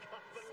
can't